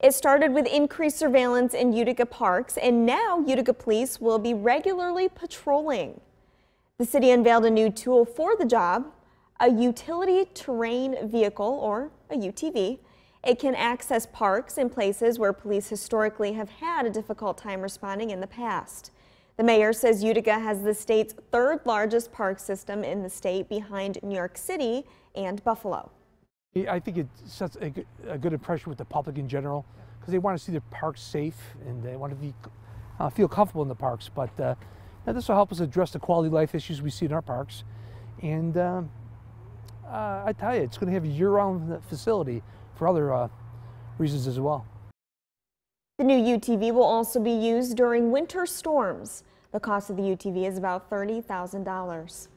It started with increased surveillance in Utica parks, and now Utica police will be regularly patrolling. The city unveiled a new tool for the job, a utility terrain vehicle, or a UTV. It can access parks and places where police historically have had a difficult time responding in the past. The mayor says Utica has the state's third largest park system in the state behind New York City and Buffalo. I think it sets a, a good impression with the public in general because they want to see the parks safe and they want to be, uh, feel comfortable in the parks. But uh, this will help us address the quality of life issues we see in our parks. And uh, uh I tell you, it's going to have a year-round facility for other uh, reasons as well. The new UTV will also be used during winter storms. The cost of the UTV is about $30,000.